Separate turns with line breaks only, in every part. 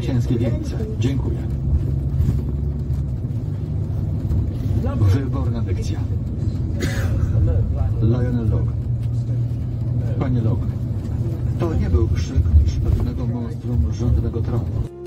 zwycięskie wieńce. Dziękuję. Wyborna lekcja. Lionel Log. Panie Log, to nie był krzyk pewnego monstrum rządnego tronu.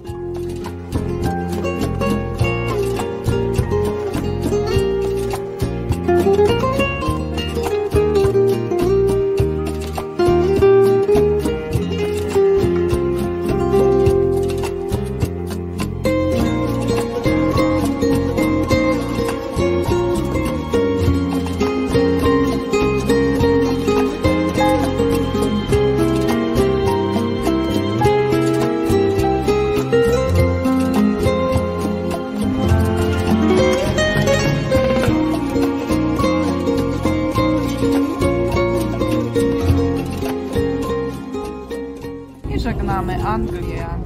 그냥